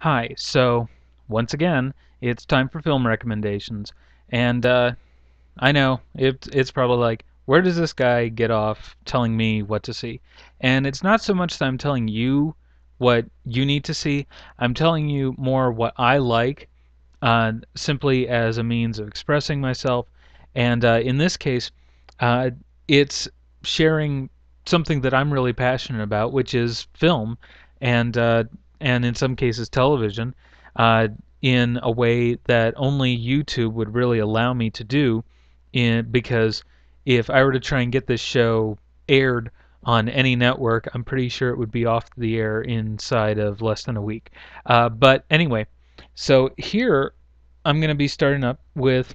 Hi, so once again, it's time for film recommendations. And uh, I know it, it's probably like, where does this guy get off telling me what to see? And it's not so much that I'm telling you what you need to see, I'm telling you more what I like uh, simply as a means of expressing myself. And uh, in this case, uh, it's sharing something that I'm really passionate about, which is film, and uh, and in some cases television, uh, in a way that only YouTube would really allow me to do. In because if I were to try and get this show aired on any network, I'm pretty sure it would be off the air inside of less than a week. Uh, but anyway, so here I'm going to be starting up with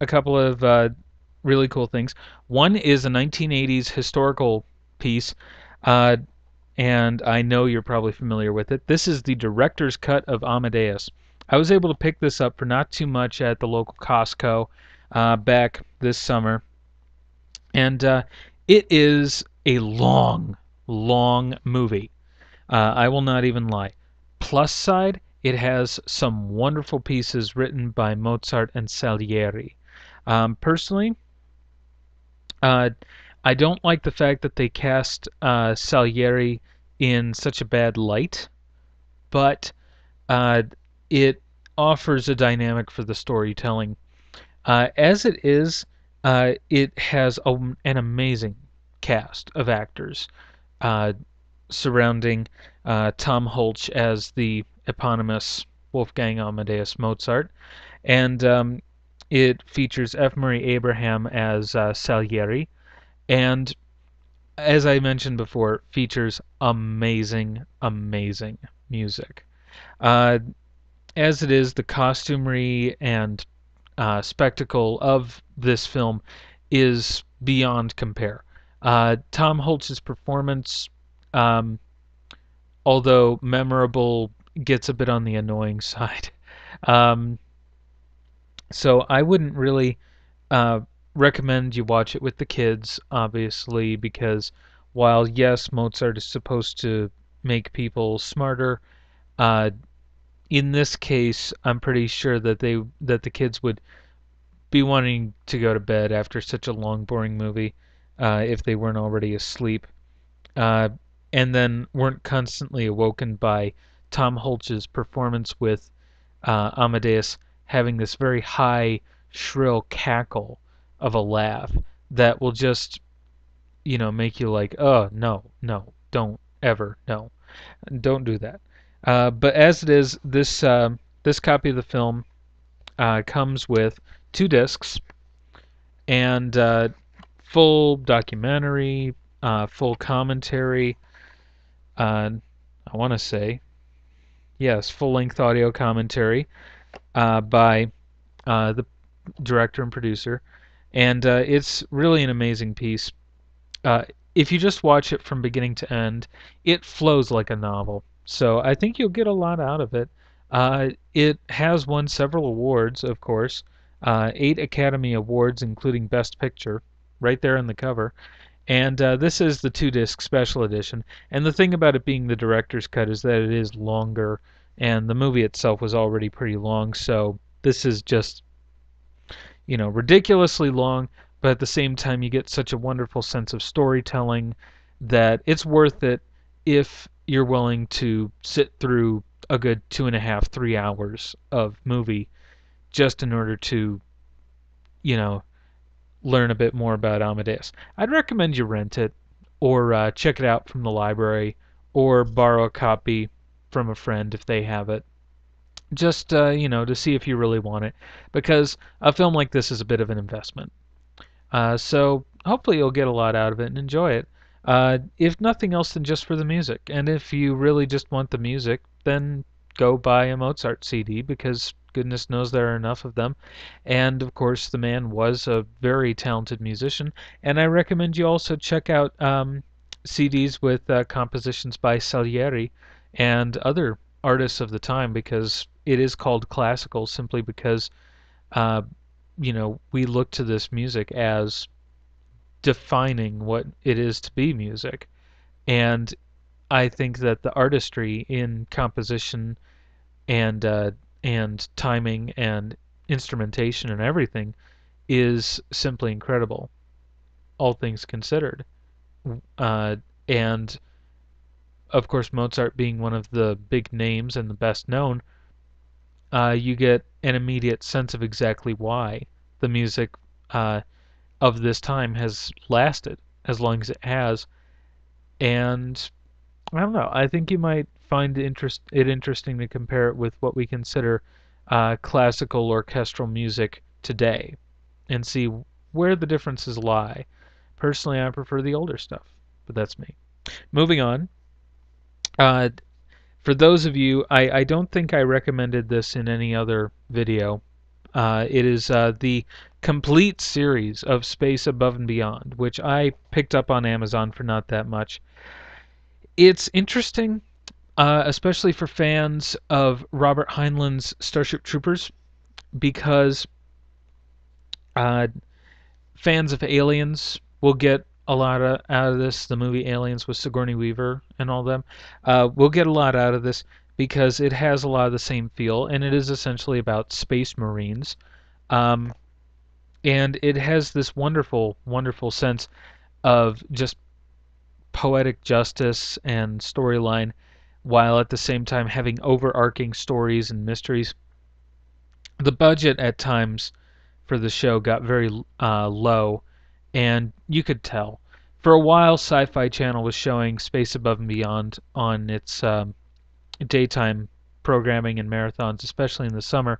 a couple of uh, really cool things. One is a 1980s historical piece, uh, and I know you're probably familiar with it. This is the director's cut of Amadeus. I was able to pick this up for not too much at the local Costco uh, back this summer, and uh, it is a long, long movie. Uh, I will not even lie. Plus side, it has some wonderful pieces written by Mozart and Salieri. Um, personally, uh, I don't like the fact that they cast uh, Salieri in such a bad light, but uh, it offers a dynamic for the storytelling. Uh, as it is, uh, it has a, an amazing cast of actors uh, surrounding uh, Tom Hulce as the eponymous Wolfgang Amadeus Mozart, and um, it features F. Murray Abraham as Salieri, and as I mentioned before, features amazing, amazing music. Uh, as it is, the costumery and uh, spectacle of this film is beyond compare. Uh, Tom Hulce's performance, um, although memorable, gets a bit on the annoying side. Um, so I wouldn't really uh, recommend you watch it with the kids, obviously, because while yes, Mozart is supposed to make people smarter, uh, in this case, I'm pretty sure that they that the kids would be wanting to go to bed after such a long, boring movie, uh, if they weren't already asleep, uh, and then weren't constantly awoken by Tom Hulce's performance with uh, Amadeus having this very high, shrill cackle of a laugh that will just, you know, make you like, oh no, no, don't ever, no, don't do that. Uh, but as it is, this uh, this copy of the film uh, comes with two discs and uh, full documentary, uh, full commentary. Uh, I want to say, yes, full length audio commentary by the director and producer, and it's really an amazing piece. if you just watch it from beginning to end, it flows like a novel. So I think you'll get a lot out of it. Uh, it has won several awards, of course, uh, eight Academy Awards, including Best Picture, right there on the cover. And uh, this is the two disc special edition. And the thing about it being the director's cut is that it is longer, and the movie itself was already pretty long, so this is just, you know, ridiculously long, but at the same time, you get such a wonderful sense of storytelling that it's worth it if you're willing to sit through a good two and a half, three hours of movie just in order to, you know, learn a bit more about Amadeus. I'd recommend you rent it or uh, check it out from the library or borrow a copy from a friend if they have it. Just, uh, you know, to see if you really want it. Because a film like this is a bit of an investment. Uh, so hopefully you'll get a lot out of it and enjoy it. Uh, if nothing else than just for the music. And if you really just want the music, then go buy a Mozart CD because goodness knows there are enough of them. And of course, the man was a very talented musician. And I recommend you also check out um, CDs with uh, compositions by Salieri and other artists of the time because it is called classical simply because, uh, you know, we look to this music as defining what it is to be music. And I think that the artistry in composition and uh, and timing and instrumentation and everything is simply incredible, all things considered. Uh, and of course, Mozart being one of the big names and the best known, uh, you get an immediate sense of exactly why the music uh, of this time has lasted as long as it has. And I don't know. I think you might find interest, it interesting to compare it with what we consider uh, classical orchestral music today and see where the differences lie. Personally, I prefer the older stuff, but that's me. Moving on. Uh, for those of you, I, I don't think I recommended this in any other video. Uh, it is uh, the complete series of Space Above and Beyond, which I picked up on Amazon for not that much. It's interesting, uh, especially for fans of Robert Heinlein's Starship Troopers, because uh, fans of Aliens will get a lot of, out of this. The movie Aliens with Sigourney Weaver and all them. Uh, we'll get a lot out of this because it has a lot of the same feel, and it is essentially about space marines. Um, and it has this wonderful, wonderful sense of just poetic justice and storyline, while at the same time having overarching stories and mysteries. The budget at times for the show got very uh, low, and you could tell. For a while, Sci-Fi Channel was showing Space Above and Beyond on its um, daytime programming and marathons, especially in the summer,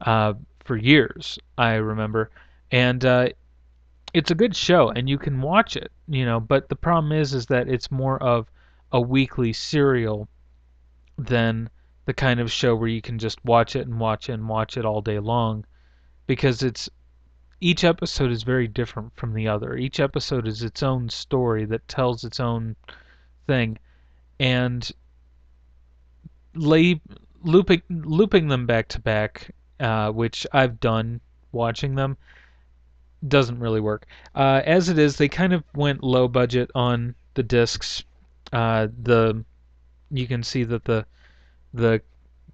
uh, for years. I remember, and uh, it's a good show, and you can watch it, you know. But the problem is, is that it's more of a weekly serial than the kind of show where you can just watch it and watch it and watch it all day long, because it's each episode is very different from the other. Each episode is its own story that tells its own thing, and lay, looping looping them back to back, uh, which I've done watching them, doesn't really work. Uh, as it is, they kind of went low budget on the discs. Uh, the you can see that the the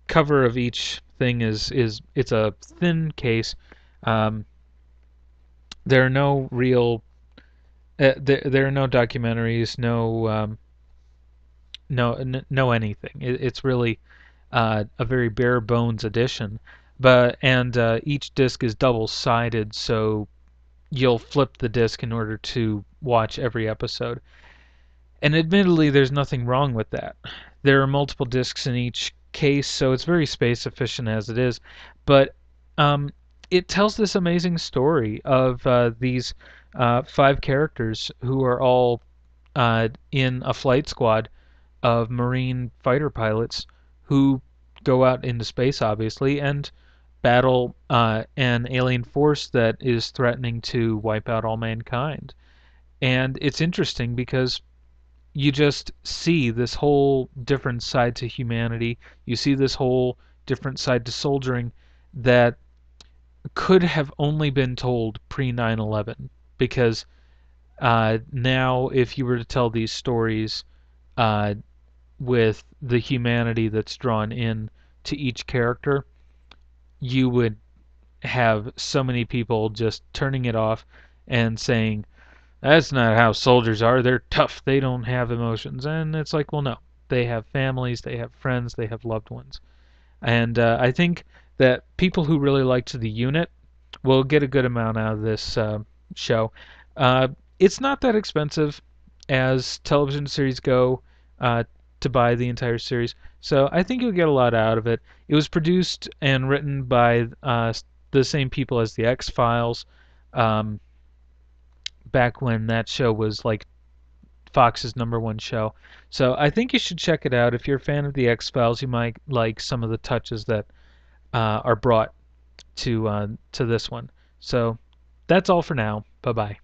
cover of each thing is is it's a thin case. Um, there are no real uh, there, there are no documentaries, no um, no n- no anything. It, it's really uh, a very bare bones edition. But and uh, each disc is double sided, so you'll flip the disc in order to watch every episode. And admittedly, there's nothing wrong with that. There are multiple discs in each case, so it's very space efficient as it is. But um, it tells this amazing story of uh, these uh, five characters who are all uh, in a flight squad of Marine fighter pilots who go out into space, obviously, and battle uh, an alien force that is threatening to wipe out all mankind. And it's interesting because you just see this whole different side to humanity. You see this whole different side to soldiering that could have only been told pre 9 11 because uh, now, if you were to tell these stories uh, with the humanity that's drawn in to each character, you would have so many people just turning it off and saying, That's not how soldiers are. They're tough. They don't have emotions. And it's like, well, no. They have families, they have friends, they have loved ones. And uh, I think that people who really liked the unit will get a good amount out of this uh, show. Uh, it's not that expensive as television series go uh, to buy the entire series, so I think you'll get a lot out of it. It was produced and written by uh, the same people as the X Files, um, back when that show was like Fox's number one show. So I think you should check it out. If you're a fan of the X Files, you might like some of the touches that uh, are brought to uh, to this one. So that's all for now. Bye bye.